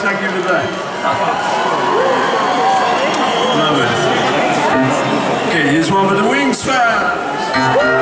thank you for that. Love it. Okay, here's one for the Wings fans.